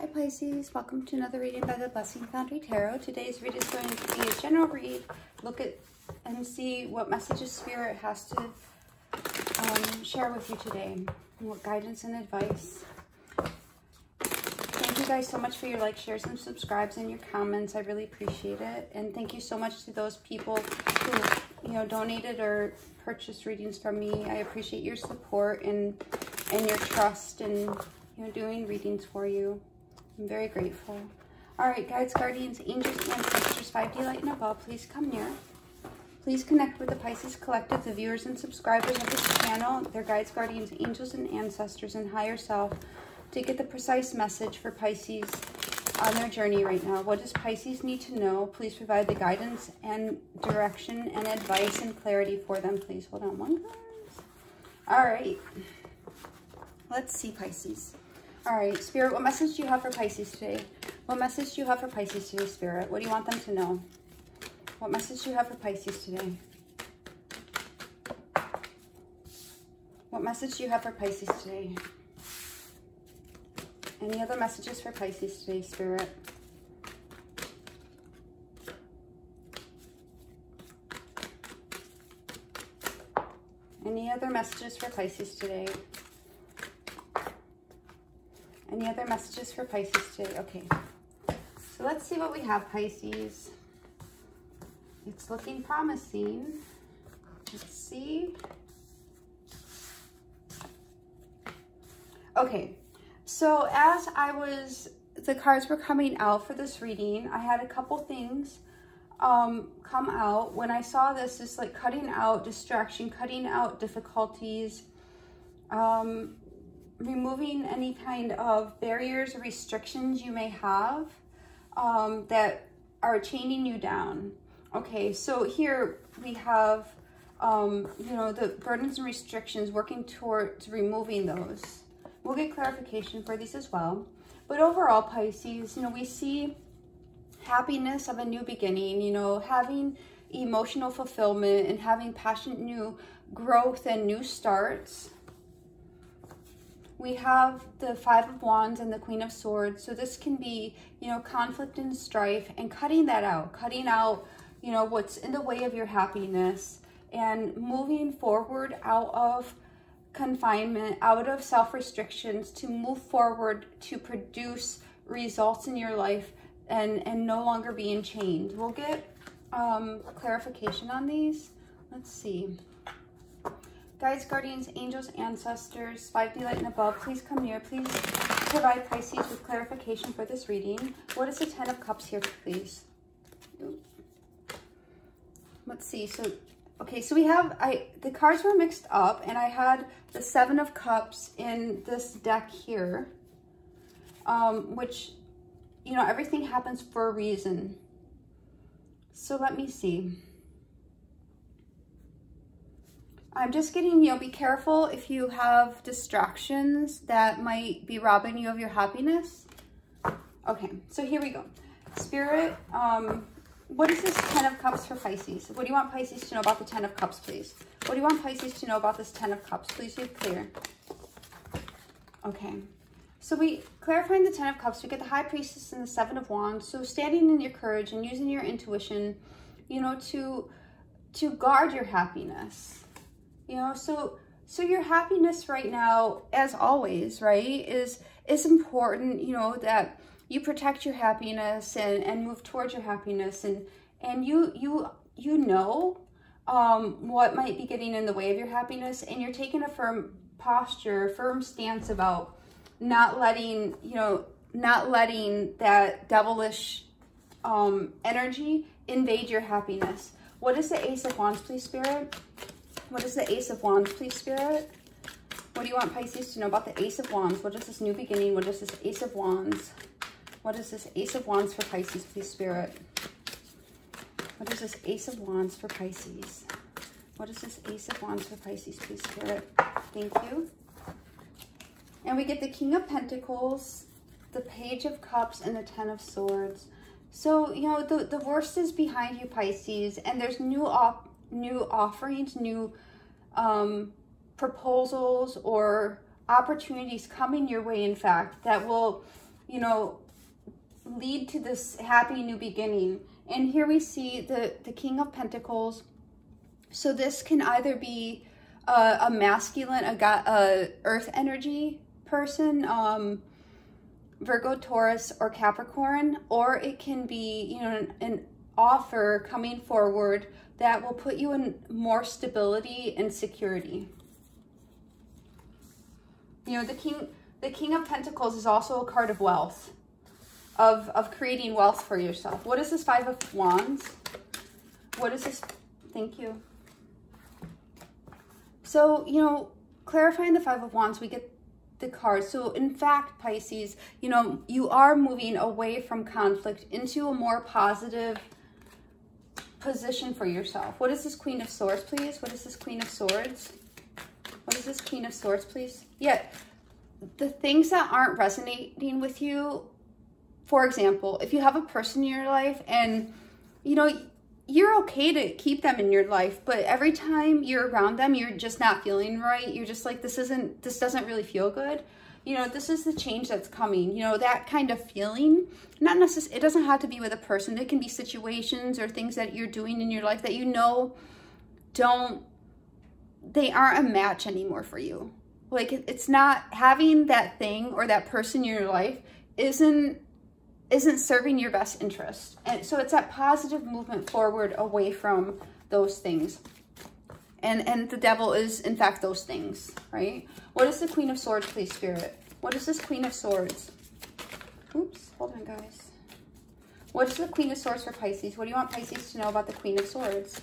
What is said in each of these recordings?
Hi Pisces, welcome to another reading by the Blessing Foundry Tarot. Today's read is going to be a general read. Look at and see what messages Spirit has to um, share with you today. And what guidance and advice. Thank you guys so much for your likes, shares, and subscribes and your comments. I really appreciate it. And thank you so much to those people who, you know, donated or purchased readings from me. I appreciate your support and and your trust and you know doing readings for you. I'm very grateful. All right, guides, guardians, angels, ancestors, 5D light and above, please come near. Please connect with the Pisces Collective, the viewers and subscribers of this channel, their guides, guardians, angels, and ancestors, and higher self to get the precise message for Pisces on their journey right now. What does Pisces need to know? Please provide the guidance and direction and advice and clarity for them, please. Hold on one. All right. Let's see, Pisces. All right, Spirit, what message do you have for Pisces today? What message do you have for Pisces today, Spirit? What do you want them to know? What message do you have for Pisces today? What message do you have for Pisces today? Any other messages for Pisces today, Spirit? Any other messages for Pisces today? Any other messages for Pisces today? Okay. So let's see what we have, Pisces. It's looking promising. Let's see. Okay. So as I was, the cards were coming out for this reading, I had a couple things um, come out. When I saw this, it's like cutting out distraction, cutting out difficulties, um, removing any kind of barriers or restrictions you may have um, that are chaining you down. Okay, so here we have, um, you know, the burdens and restrictions working towards removing those. We'll get clarification for these as well. But overall, Pisces, you know, we see happiness of a new beginning, you know, having emotional fulfillment and having passionate new growth and new starts we have the Five of Wands and the Queen of Swords. So this can be, you know, conflict and strife and cutting that out, cutting out, you know, what's in the way of your happiness and moving forward out of confinement, out of self-restrictions to move forward to produce results in your life and, and no longer being chained. We'll get um, clarification on these. Let's see. Guides, guardians, angels, ancestors, 5D light and above, please come near. Please provide Pisces with clarification for this reading. What is the Ten of Cups here, please? Let's see. So, okay, so we have, I the cards were mixed up and I had the Seven of Cups in this deck here, um, which, you know, everything happens for a reason. So let me see. I'm just getting, you know, be careful if you have distractions that might be robbing you of your happiness. Okay, so here we go. Spirit, um, what is this Ten of Cups for Pisces? What do you want Pisces to know about the Ten of Cups, please? What do you want Pisces to know about this Ten of Cups? Please be clear. Okay, so we, clarifying the Ten of Cups, we get the High Priestess and the Seven of Wands. So standing in your courage and using your intuition, you know, to, to guard your happiness you know so so your happiness right now as always right is is important you know that you protect your happiness and and move towards your happiness and and you you you know um what might be getting in the way of your happiness and you're taking a firm posture firm stance about not letting you know not letting that devilish um energy invade your happiness. What is the ace of wands please spirit what is the Ace of Wands, please, Spirit? What do you want Pisces to know about the Ace of Wands? What is this new beginning? What is this Ace of Wands? What is this Ace of Wands for Pisces, please, Spirit? What is this Ace of Wands for Pisces? What is this Ace of Wands for Pisces, please, Spirit? Thank you. And we get the King of Pentacles, the Page of Cups, and the Ten of Swords. So, you know, the, the worst is behind you, Pisces, and there's new op new offerings, new um, proposals or opportunities coming your way, in fact, that will you know, lead to this happy new beginning. And here we see the, the King of Pentacles. So this can either be a, a masculine, a, a earth energy person, um, Virgo, Taurus, or Capricorn, or it can be, you know, an, an offer coming forward that will put you in more stability and security. You know, the king the king of pentacles is also a card of wealth, of of creating wealth for yourself. What is this five of wands? What is this? Thank you. So, you know, clarifying the five of wands, we get the card. So in fact, Pisces, you know, you are moving away from conflict into a more positive position for yourself. What is this Queen of Swords, please? What is this Queen of Swords? What is this Queen of Swords, please? Yeah, the things that aren't resonating with you, for example, if you have a person in your life and, you know, you're okay to keep them in your life, but every time you're around them, you're just not feeling right. You're just like, this isn't, this doesn't really feel good. You know, this is the change that's coming. You know, that kind of feeling, not necessarily, it doesn't have to be with a person. It can be situations or things that you're doing in your life that you know don't, they aren't a match anymore for you. Like, it's not having that thing or that person in your life isn't isn't serving your best interest. And so it's that positive movement forward away from those things. And and the devil is in fact those things, right? What is the Queen of Swords, please, Spirit? What is this Queen of Swords? Oops, hold on, guys. What is the Queen of Swords for Pisces? What do you want Pisces to know about the Queen of Swords?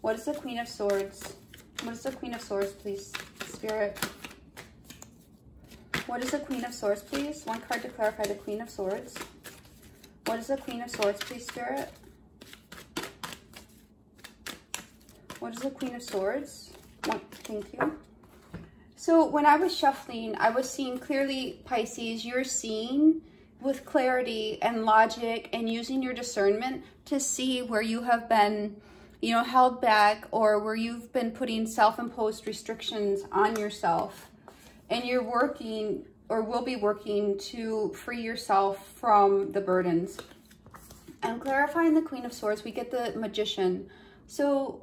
What is the Queen of Swords? What is the Queen of Swords, please, Spirit? What is the Queen of Swords, please? One card to clarify the Queen of Swords. What is the Queen of Swords, please, Spirit? What is the Queen of Swords? One, thank you. So when I was shuffling, I was seeing clearly, Pisces, you're seeing with clarity and logic and using your discernment to see where you have been, you know, held back or where you've been putting self-imposed restrictions on yourself and you're working or will be working to free yourself from the burdens. And clarifying the Queen of Swords, we get the Magician. So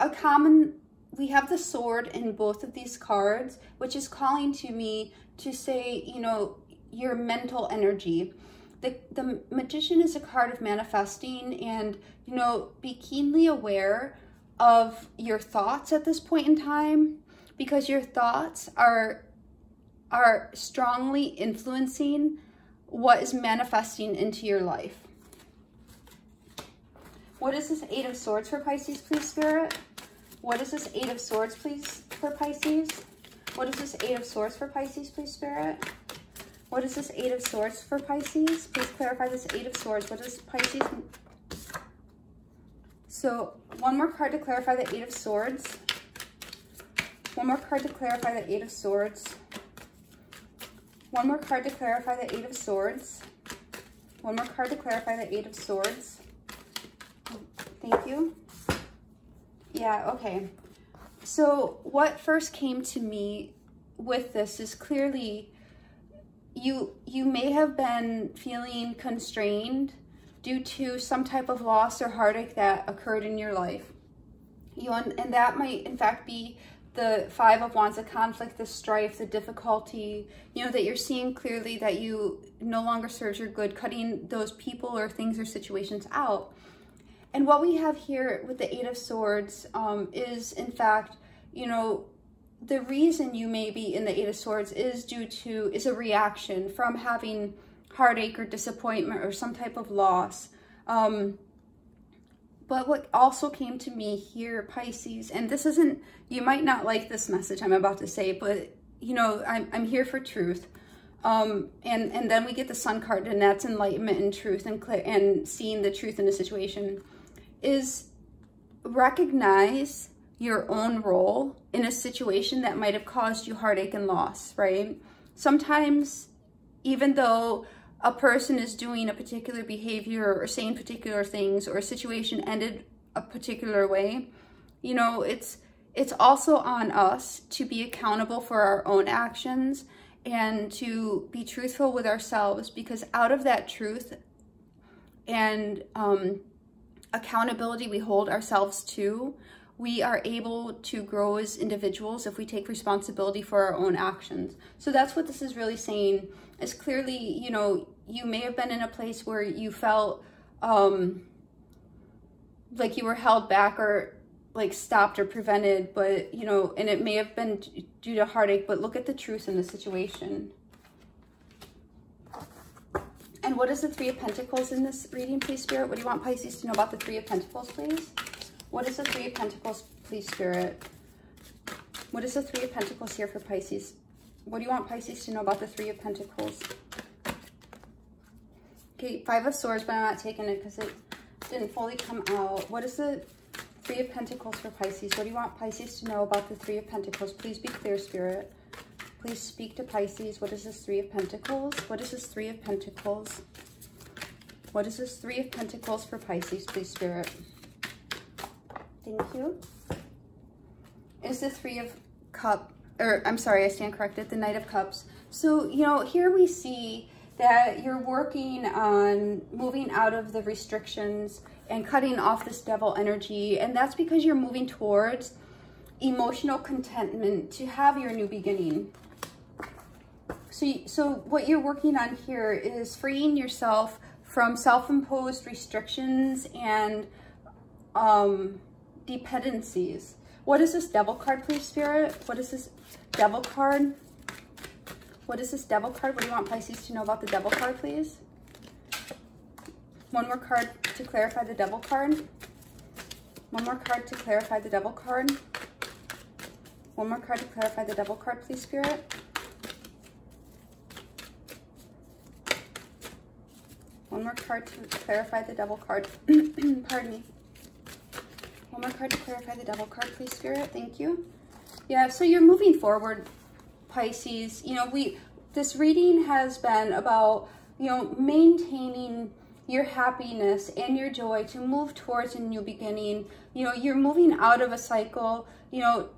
a common, we have the sword in both of these cards, which is calling to me to say, you know, your mental energy. The, the Magician is a card of manifesting and, you know, be keenly aware of your thoughts at this point in time because your thoughts are are strongly influencing what is manifesting into your life. What is this Eight of Swords for Pisces, please, Spirit? What is this Eight of Swords, please, for Pisces? What is this Eight of Swords for Pisces, please, Spirit? What is this Eight of Swords for Pisces? Please clarify this Eight of Swords. What is Pisces? So one more card to clarify the Eight of Swords. One more card to clarify the Eight of Swords. One more card to clarify the Eight of Swords. One more card to clarify the Eight of Swords. Thank you. Yeah, okay. So what first came to me with this is clearly you you may have been feeling constrained due to some type of loss or heartache that occurred in your life. You and, and that might in fact be the five of wands, the conflict, the strife, the difficulty, you know, that you're seeing clearly that you no longer serves your good, cutting those people or things or situations out. And what we have here with the Eight of Swords um, is, in fact, you know, the reason you may be in the Eight of Swords is due to, is a reaction from having heartache or disappointment or some type of loss. Um, but what also came to me here, Pisces, and this isn't, you might not like this message I'm about to say, but you know, I'm, I'm here for truth. Um, and, and then we get the sun card and that's enlightenment and truth and, and seeing the truth in the situation is recognize your own role in a situation that might have caused you heartache and loss, right? Sometimes, even though a person is doing a particular behavior or saying particular things or a situation ended a particular way, you know, it's it's also on us to be accountable for our own actions and to be truthful with ourselves because out of that truth and um, accountability we hold ourselves to, we are able to grow as individuals if we take responsibility for our own actions. So that's what this is really saying is clearly, you know, you may have been in a place where you felt um, like you were held back or like stopped or prevented, but you know, and it may have been due to heartache, but look at the truth in the situation. And what is the Three of Pentacles in this reading, please, Spirit? What do you want Pisces to know about the Three of Pentacles, please? What is the Three of Pentacles, please, Spirit? What is the Three of Pentacles here for Pisces? What do you want Pisces to know about the Three of Pentacles? Okay, Five of Swords, but I'm not taking it because it didn't fully come out. What is the Three of Pentacles for Pisces? What do you want Pisces to know about the Three of Pentacles? Please be clear, Spirit. Please speak to Pisces. What is this Three of Pentacles? What is this Three of Pentacles? What is this Three of Pentacles for Pisces, please, Spirit? Thank you. Is the Three of Cup, or I'm sorry, I stand corrected, the Knight of Cups. So, you know, here we see that you're working on moving out of the restrictions and cutting off this devil energy. And that's because you're moving towards emotional contentment to have your new beginning. So, so what you're working on here is freeing yourself from self-imposed restrictions and um, dependencies. What is this devil card, please, Spirit? What is this devil card? What is this devil card? What do you want Pisces to know about the devil card, please? One more card to clarify the devil card. One more card to clarify the devil card. One more card to clarify the devil card, please, Spirit. One more card to clarify the devil card. Pardon me. One more card to clarify the devil card, please, Spirit. Thank you. Yeah, so you're moving forward Pisces, you know, we this reading has been about, you know, maintaining your happiness and your joy to move towards a new beginning. You know, you're moving out of a cycle, you know,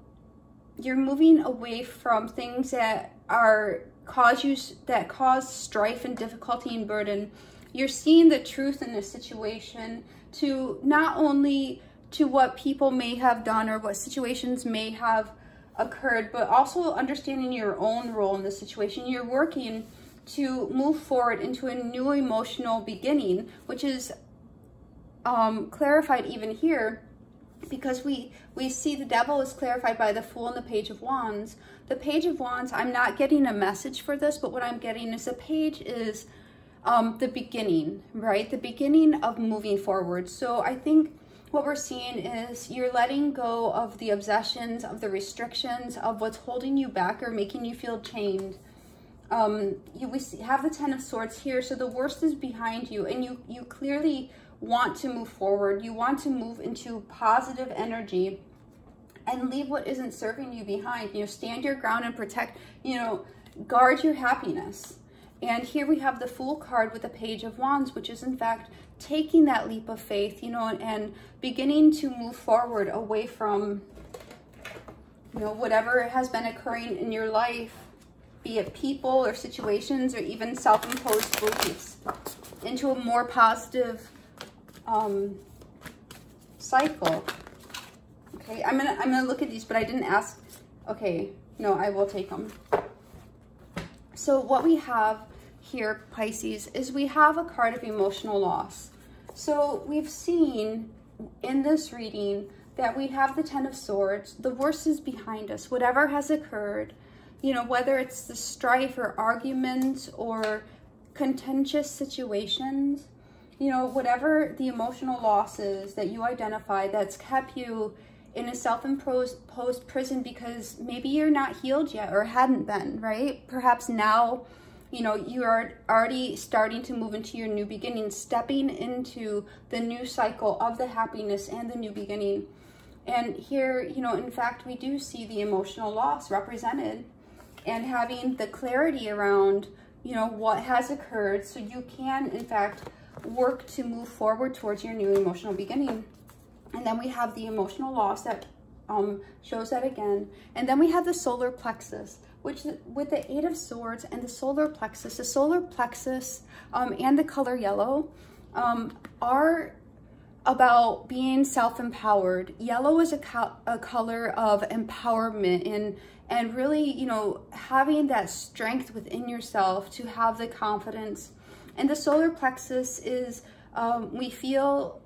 you're moving away from things that are cause you that cause strife and difficulty and burden. You're seeing the truth in this situation to not only to what people may have done or what situations may have occurred, but also understanding your own role in the situation. You're working to move forward into a new emotional beginning, which is um, clarified even here because we, we see the devil is clarified by the Fool and the Page of Wands. The Page of Wands, I'm not getting a message for this, but what I'm getting is a page is um, the beginning, right? The beginning of moving forward. So I think what we're seeing is you're letting go of the obsessions, of the restrictions, of what's holding you back or making you feel chained. Um, you we have the Ten of Swords here, so the worst is behind you, and you, you clearly want to move forward. You want to move into positive energy and leave what isn't serving you behind. You know, stand your ground and protect, you know, guard your happiness. And here we have the Fool card with the Page of Wands, which is in fact taking that leap of faith, you know, and beginning to move forward away from, you know, whatever has been occurring in your life, be it people or situations or even self-imposed beliefs, into a more positive um, cycle. Okay, I'm gonna I'm gonna look at these, but I didn't ask. Okay, no, I will take them. So what we have here, Pisces, is we have a card of emotional loss. So we've seen in this reading that we have the Ten of Swords. The worst is behind us. Whatever has occurred, you know, whether it's the strife or arguments or contentious situations, you know, whatever the emotional losses that you identify that's kept you in a self-imposed prison because maybe you're not healed yet or hadn't been, right? Perhaps now, you know, you are already starting to move into your new beginning, stepping into the new cycle of the happiness and the new beginning. And here, you know, in fact, we do see the emotional loss represented and having the clarity around, you know, what has occurred so you can, in fact, work to move forward towards your new emotional beginning. And then we have the emotional loss that um, shows that again. And then we have the solar plexus, which with the Eight of Swords and the solar plexus, the solar plexus um, and the color yellow um, are about being self-empowered. Yellow is a, co a color of empowerment and and really, you know, having that strength within yourself to have the confidence. And the solar plexus is, um, we feel,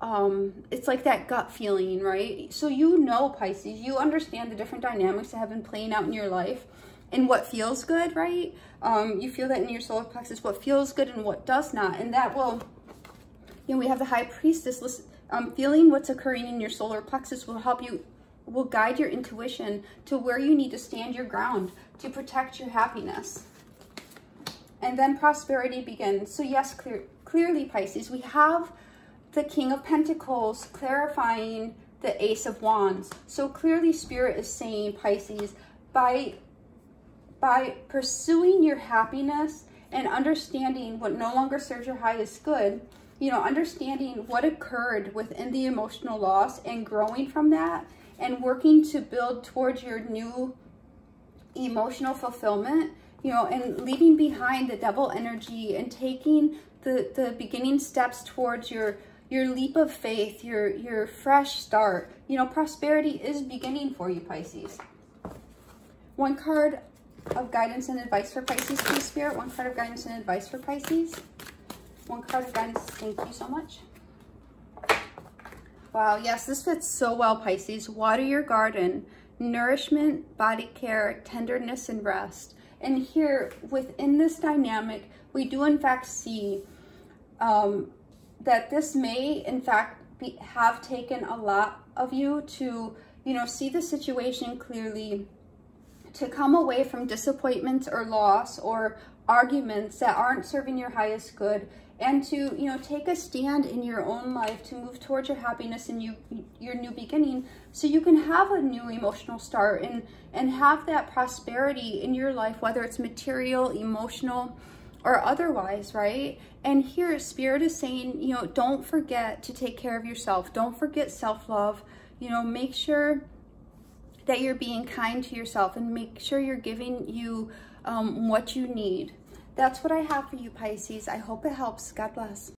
um, it's like that gut feeling, right? So you know, Pisces, you understand the different dynamics that have been playing out in your life and what feels good, right? Um, you feel that in your solar plexus, what feels good and what does not. And that will you know, we have the high priestess. Um, feeling what's occurring in your solar plexus will help you, will guide your intuition to where you need to stand your ground to protect your happiness. And then prosperity begins. So yes, clear, clearly Pisces, we have the King of Pentacles clarifying the Ace of Wands. So clearly Spirit is saying, Pisces, by, by pursuing your happiness and understanding what no longer serves your highest good, you know, understanding what occurred within the emotional loss and growing from that and working to build towards your new emotional fulfillment, you know, and leaving behind the devil energy and taking the, the beginning steps towards your your leap of faith, your your fresh start. You know, prosperity is beginning for you, Pisces. One card of guidance and advice for Pisces, please, Spirit. One card of guidance and advice for Pisces. One card of guidance. Thank you so much. Wow, yes, this fits so well, Pisces. Water your garden, nourishment, body care, tenderness, and rest. And here, within this dynamic, we do in fact see um, that this may in fact be, have taken a lot of you to, you know, see the situation clearly, to come away from disappointments or loss or arguments that aren't serving your highest good and to you know take a stand in your own life to move towards your happiness and you your new beginning so you can have a new emotional start and and have that prosperity in your life whether it's material emotional or otherwise right and here spirit is saying you know don't forget to take care of yourself don't forget self-love you know make sure that you're being kind to yourself and make sure you're giving you um, what you need that's what I have for you, Pisces. I hope it helps. God bless.